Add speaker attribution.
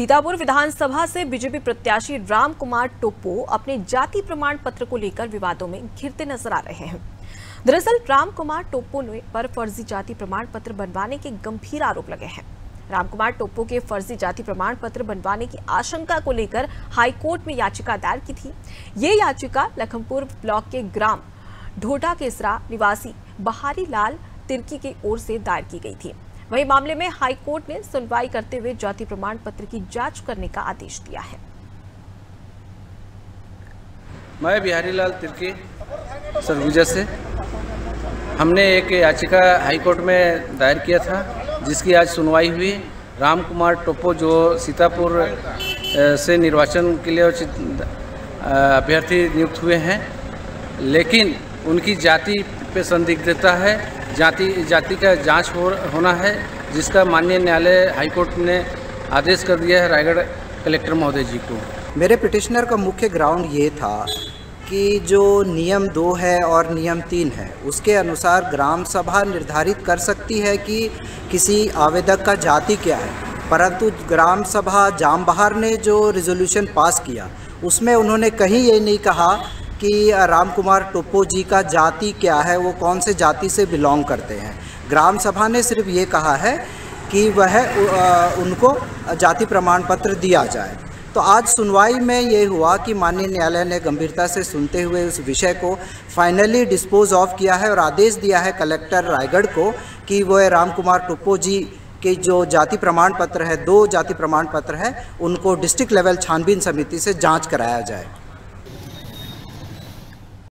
Speaker 1: सीतापुर विधानसभा से बीजेपी प्रत्याशी राम कुमार टोप्पो अपने जाति प्रमाण पत्र को लेकर विवादों में घिरते नज़र आ रहे हैं। दरअसल राम कुमार टोप्पो ने पर फर्जी जाति प्रमाण पत्र बनवाने के गंभीर आरोप लगे हैं। राम कुमार टोप्पो के फर्जी जाति प्रमाण पत्र बनवाने की आशंका को लेकर हाईकोर्ट में याचिका दायर की थी। ये याचिका लखनपुर ब्लॉक के ग्राम ढोडा केसरा निवासी बहारी लाल तिर्की की ओर से दायर की गई थी। वहीं मामले में हाईकोर्ट ने सुनवाई करते हुए जाति प्रमाण पत्र की जाँच करने का आदेश दिया है।
Speaker 2: मैं बिहारी लाल तिर्की, सरगुजा से। हमने एक याचिका हाईकोर्ट में दायर किया था, जिसकी आज सुनवाई हुई। राम कुमार टोप्पो जो सीतापुर से निर्वाचन के लिए अभ्यर्थी नियुक्त हुए हैं, लेकिन उनकी जाति पे संदिग्धता है। जाति जाति का जाँच हो, होना है, जिसका माननीय न्यायालय हाईकोर्ट ने आदेश कर दिया है रायगढ़ कलेक्टर महोदय जी को।
Speaker 3: मेरे पिटिशनर का मुख्य ग्राउंड ये था कि जो नियम दो है और नियम तीन है, उसके अनुसार ग्राम सभा निर्धारित कर सकती है कि किसी आवेदक का जाति क्या है। परंतु ग्राम सभा जाम बहार ने जो रिजोल्यूशन पास किया, उसमें उन्होंने कहीं ये नहीं कहा कि राम कुमार टोप्पो जी का जाति क्या है, वो कौन से जाति से बिलोंग करते हैं? ग्राम सभा ने सिर्फ़ ये कहा है कि वह उनको जाति प्रमाण पत्र दिया जाए। तो आज सुनवाई में ये हुआ कि माननीय न्यायालय ने गंभीरता से सुनते हुए उस विषय को फाइनली डिस्पोज ऑफ़ किया है और आदेश दिया है कलेक्टर रायगढ़ को कि वह राम कुमार टुप्पो जी के जो जाति प्रमाण पत्र है, दो जाति प्रमाण पत्र है, उनको डिस्ट्रिक्ट लेवल छानबीन समिति से जाँच कराया जाए।